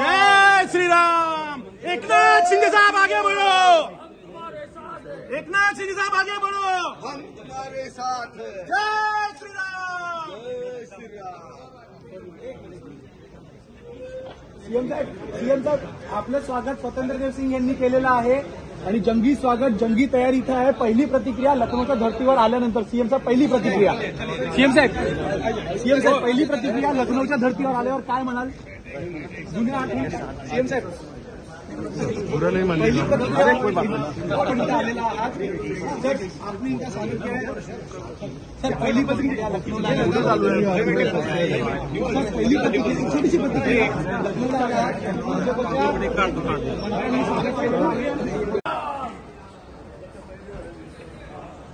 जय श्रीराम! एकनाथ शिंदे साहब आगे बढ़ो! एकनाथ शिंदे साहब आगे बढ़ो! हम तुम्हारे साथ जय श्रीराम जय श्रीराम सीएम साहेब सीएम साहेब आपलं स्वागत स्वतंत्रदेव सिंग यांनी केलेलं आहे आणि जंगी स्वागत जंगी तयारी इथं आहे. पहिली प्रतिक्रिया लखनौच्या धर्तीवर आल्यानंतर सीएम साहेब पहिली प्रतिक्रिया. सीएम साहेब सीएम साहेब पहिली प्रतिक्रिया लखनौच्या धर्तीवर आल्यावर काय म्हणाल? जुन्या आठवणी सीएम साहेब पहिली प्रतिक्रिया आपण इथं आलेला आहात सर आपने इनका स्वागत किया है? सर पहिली प्रतिक्रिया लखनौला सर पहिली प्रतिक्रिया छोटीशी प्रतिक्रिया लखनौला आल्या आहात भाजपच्या मंत्र्यांनी स्वागत केलं आहे.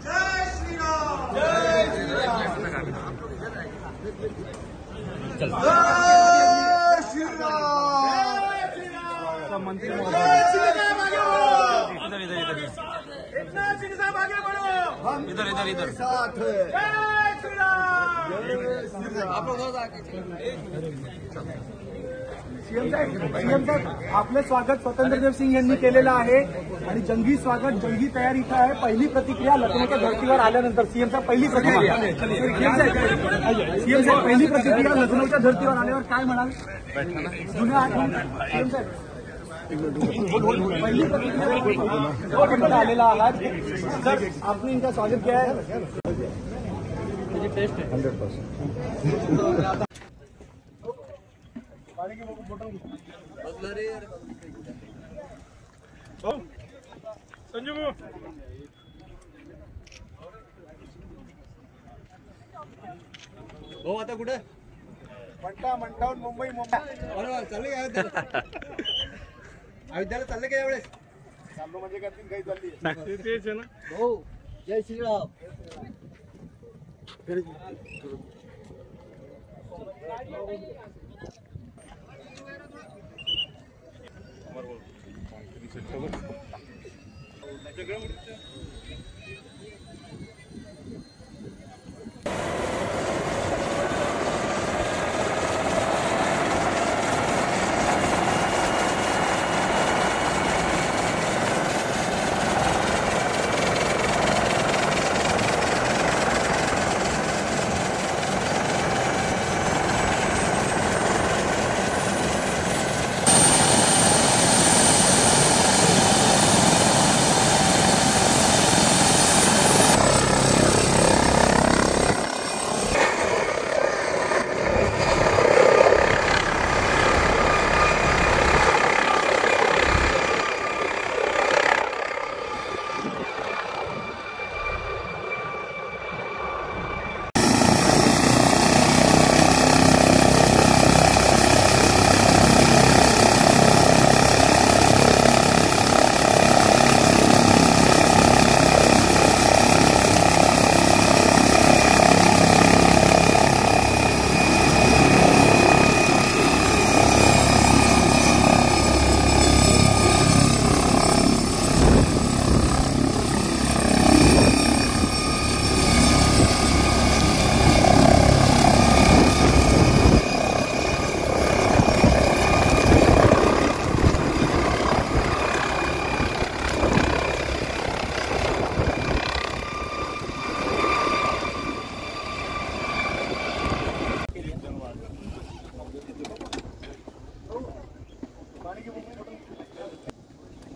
जय श्रीराम साथ सीएम साहेब सीएम साहेब आपलं स्वागत स्वतंत्रदेव सिंग यांनी केलेलं आहे आणि जंगी स्वागत जंगी तयारी इथं आहे. पहिली प्रतिक्रिया लखनौच्या धर्तीवर आल्यानंतर सीएम साहेब पहिली प्रतिक्रिया. सीएम साहेब सीएम साहेब पहिली प्रतिक्रिया लखनौच्या धर्तीवर आल्यावर काय म्हणाल? जुन्या आठवणी. सीएम साहेब आलेला आहात सर आपने इनका स्वागत किया संजू भाऊ आता कुठे म्हणता म्हणता मुंबई मुंबई बरोबर चालले काय अयोध्याला चालले का यावेळेस? चाललो म्हणजे काय काही चालली तेच आहे ना. हो जय श्रीराम.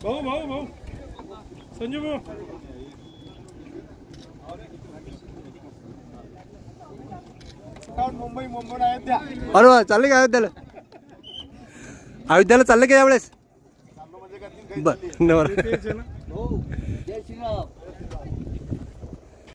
भाऊ भाऊ भाऊ. संजू भाऊ. मुंबई मुंबई अयोध्या. बरोबर चालले का अयोध्याला? अयोध्याला चालले का यावेळेस? म्हणजे बर बरं तेच आहे ना. हो जय श्रीराम.